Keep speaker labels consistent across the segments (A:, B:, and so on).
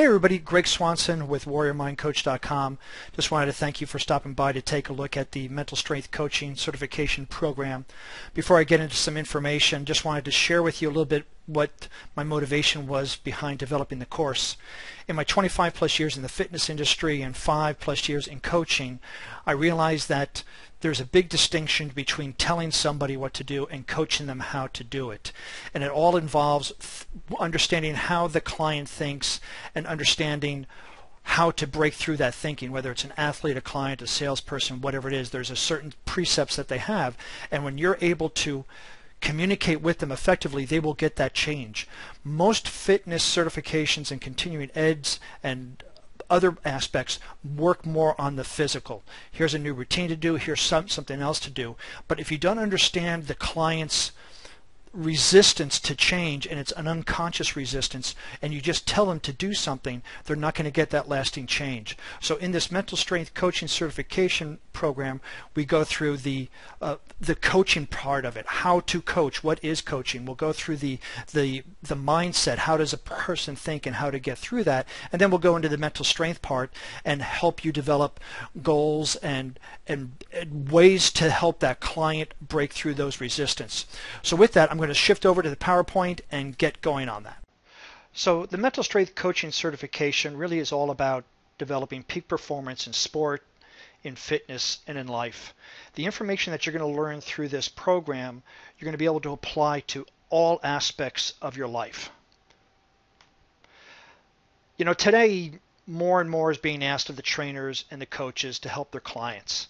A: Hey everybody, Gregg Swanson with WarriorMindCoach.com. Just wanted to thank you for stopping by to take a look at the Mental Strength Coaching Certification Program. Before I get into some information, just wanted to share with you a little bit what my motivation was behind developing the course. In my 25 plus years in the fitness industry and 5 plus years in coaching, I realized that there's a big distinction between telling somebody what to do and coaching them how to do it. And it all involves understanding how the client thinks and understanding how to break through that thinking, whether it's an athlete, a client, a salesperson, whatever it is, there's a certain precepts that they have. And when you're able to communicate with them effectively, they will get that change. Most fitness certifications and continuing eds and other aspects work more on the physical. Here's a new routine to do, here's some, something else to do. But if you don't understand the client's resistance to change and it's an unconscious resistance and you just tell them to do something they're not going to get that lasting change. So in this mental strength coaching certification program we go through the uh, the coaching part of it. How to coach what is coaching? We'll go through the the the mindset how does a person think and how to get through that and then we'll go into the mental strength part and help you develop goals and and, and ways to help that client break through those resistance so with that I'm going to shift over to the PowerPoint and get going on that. So the Mental Strength Coaching Certification really is all about developing peak performance in sport, in fitness, and in life. The information that you're going to learn through this program, you're going to be able to apply to all aspects of your life. You know, today more and more is being asked of the trainers and the coaches to help their clients.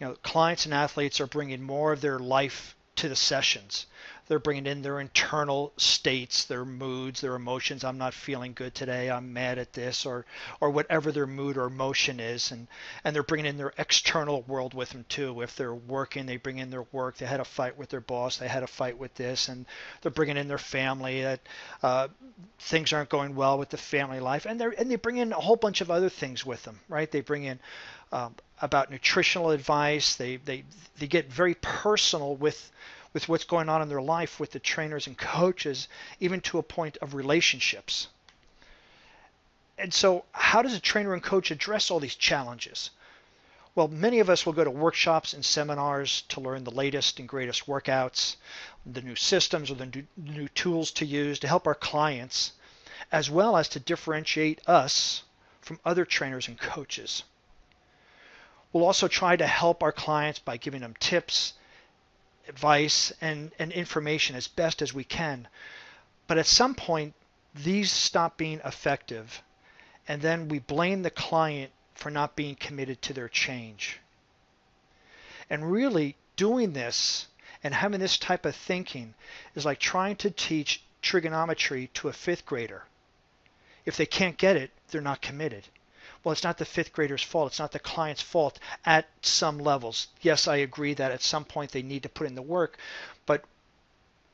A: You know, clients and athletes are bringing more of their life to the sessions. They're bringing in their internal states, their moods, their emotions. I'm not feeling good today. I'm mad at this, or or whatever their mood or emotion is, and and they're bringing in their external world with them too. If they're working, they bring in their work. They had a fight with their boss. They had a fight with this, and they're bringing in their family. That uh, things aren't going well with the family life, and they're and they bring in a whole bunch of other things with them, right? They bring in um, about nutritional advice. They they they get very personal with with what's going on in their life with the trainers and coaches, even to a point of relationships. And so, how does a trainer and coach address all these challenges? Well, many of us will go to workshops and seminars to learn the latest and greatest workouts, the new systems or the new tools to use to help our clients, as well as to differentiate us from other trainers and coaches. We'll also try to help our clients by giving them tips advice and, and information as best as we can. But at some point, these stop being effective, and then we blame the client for not being committed to their change. And really, doing this and having this type of thinking is like trying to teach trigonometry to a fifth grader. If they can't get it, they're not committed well, it's not the fifth grader's fault. It's not the client's fault at some levels. Yes, I agree that at some point they need to put in the work, but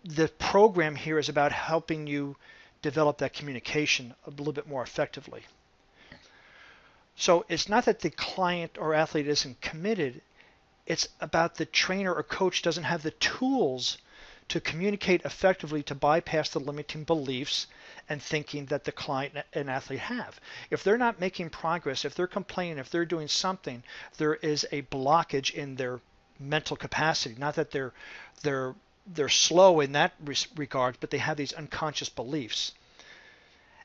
A: the program here is about helping you develop that communication a little bit more effectively. So it's not that the client or athlete isn't committed, it's about the trainer or coach doesn't have the tools to communicate effectively to bypass the limiting beliefs and thinking that the client and athlete have. If they're not making progress, if they're complaining, if they're doing something, there is a blockage in their mental capacity. Not that they're they're they're slow in that regard, but they have these unconscious beliefs.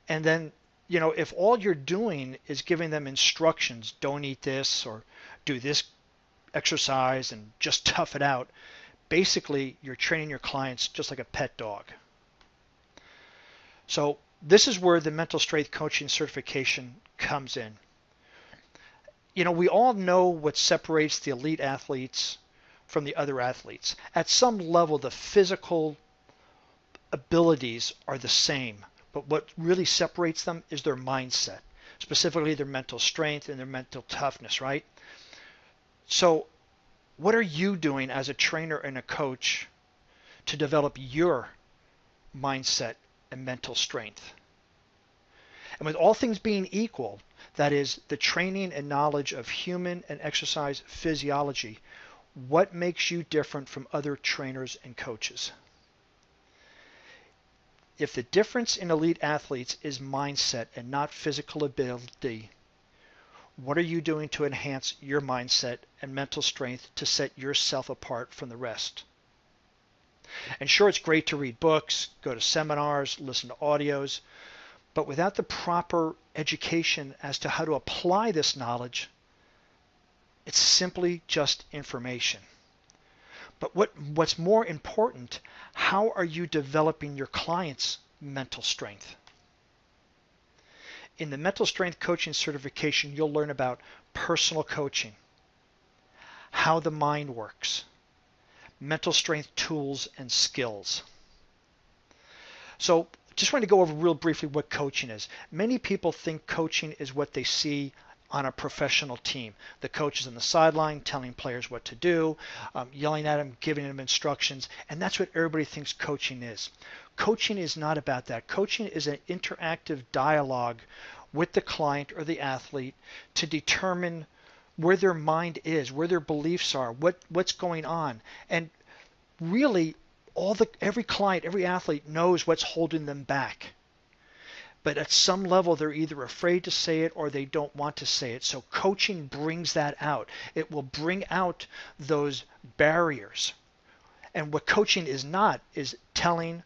A: And then, you know, if all you're doing is giving them instructions, don't eat this or do this exercise and just tough it out, basically you're training your clients just like a pet dog. So this is where the mental strength coaching certification comes in. You know, we all know what separates the elite athletes from the other athletes. At some level, the physical abilities are the same, but what really separates them is their mindset, specifically their mental strength and their mental toughness, right? So what are you doing as a trainer and a coach to develop your mindset and mental strength? And with all things being equal, that is, the training and knowledge of human and exercise physiology, what makes you different from other trainers and coaches? If the difference in elite athletes is mindset and not physical ability, what are you doing to enhance your mindset and mental strength to set yourself apart from the rest? And sure, it's great to read books, go to seminars, listen to audios, but without the proper education as to how to apply this knowledge, it's simply just information. But what, what's more important, how are you developing your client's mental strength? In the mental strength coaching certification, you'll learn about personal coaching, how the mind works, mental strength tools and skills. So just want to go over real briefly what coaching is. Many people think coaching is what they see on a professional team. The coach is on the sideline telling players what to do, um, yelling at them, giving them instructions, and that's what everybody thinks coaching is. Coaching is not about that. Coaching is an interactive dialogue with the client or the athlete to determine where their mind is, where their beliefs are, what what's going on. And really all the every client, every athlete knows what's holding them back but at some level they're either afraid to say it or they don't want to say it. So coaching brings that out. It will bring out those barriers. And what coaching is not is telling,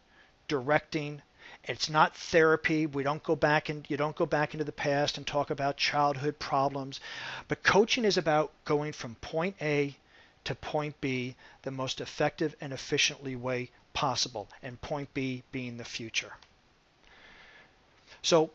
A: directing. It's not therapy. We don't go back and you don't go back into the past and talk about childhood problems. But coaching is about going from point A to point B the most effective and efficiently way possible, and point B being the future. So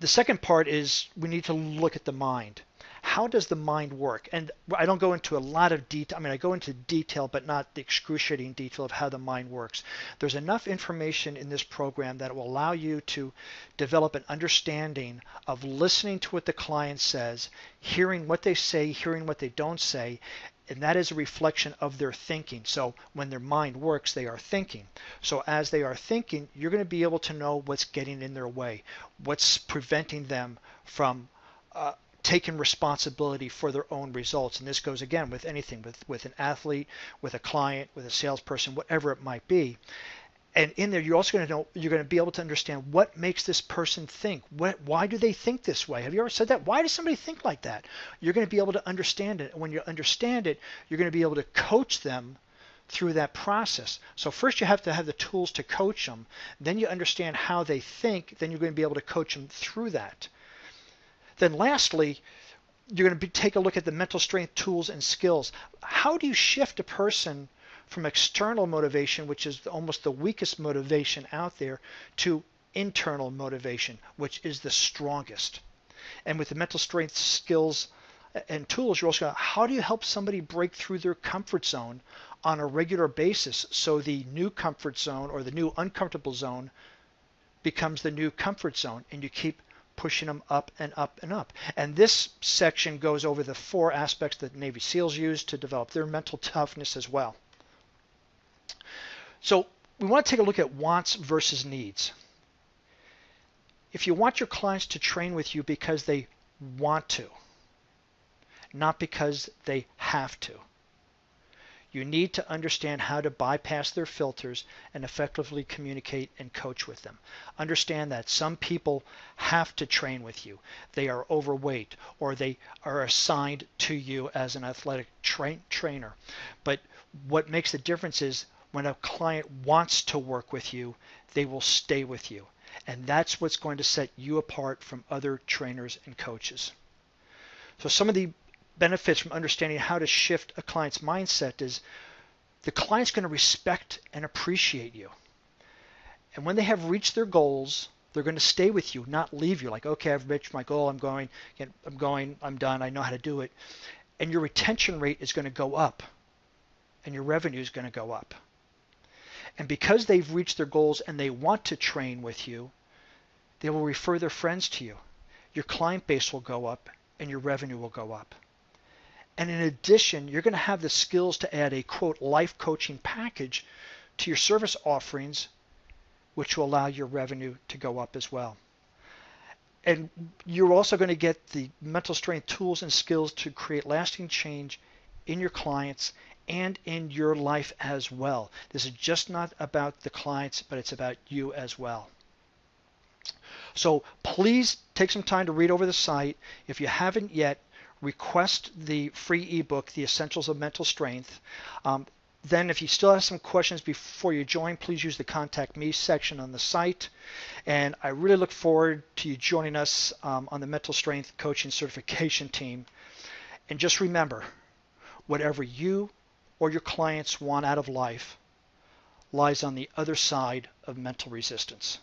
A: the second part is we need to look at the mind. How does the mind work? And I don't go into a lot of detail. I mean, I go into detail, but not the excruciating detail of how the mind works. There's enough information in this program that will allow you to develop an understanding of listening to what the client says, hearing what they say, hearing what they don't say, and that is a reflection of their thinking. So when their mind works, they are thinking. So as they are thinking, you're going to be able to know what's getting in their way, what's preventing them from uh, taking responsibility for their own results. And this goes again with anything, with, with an athlete, with a client, with a salesperson, whatever it might be and in there you're also going to know you're going to be able to understand what makes this person think. What why do they think this way? Have you ever said that? Why does somebody think like that? You're going to be able to understand it. And when you understand it you're going to be able to coach them through that process. So first you have to have the tools to coach them then you understand how they think. Then you're going to be able to coach them through that. Then lastly you're going to be, take a look at the mental strength tools and skills. How do you shift a person from external motivation, which is almost the weakest motivation out there, to internal motivation, which is the strongest. And with the mental strength skills and tools, you're also going to, how do you help somebody break through their comfort zone on a regular basis so the new comfort zone or the new uncomfortable zone becomes the new comfort zone and you keep pushing them up and up and up. And this section goes over the four aspects that Navy SEALs use to develop their mental toughness as well. So we want to take a look at wants versus needs. If you want your clients to train with you because they want to, not because they have to, you need to understand how to bypass their filters and effectively communicate and coach with them. Understand that some people have to train with you. They are overweight or they are assigned to you as an athletic tra- trainer. But what makes the difference is when a client wants to work with you, they will stay with you. And that's what's going to set you apart from other trainers and coaches. So some of the benefits from understanding how to shift a client's mindset is the client's going to respect and appreciate you. And when they have reached their goals, they're going to stay with you, not leave you. Like, okay, I've reached my goal. I'm going. I'm going. I'm done. I know how to do it. And your retention rate is going to go up, and your revenue is going to go up. And because they've reached their goals and they want to train with you, they will refer their friends to you. Your client base will go up and your revenue will go up. And in addition, you're going to have the skills to add a quote life coaching package to your service offerings, which will allow your revenue to go up as well. And you're also going to get the mental strength tools and skills to create lasting change in your clients and in your life as well. This is just not about the clients, but it's about you as well. So please take some time to read over the site. If you haven't yet, request the free ebook, The Essentials of Mental Strength. Um, then if you still have some questions before you join, please use the contact me section on the site. And I really look forward to you joining us um, on the mental strength coaching certification team. And just remember, whatever you or your clients want out of life lies on the other side of mental resistance.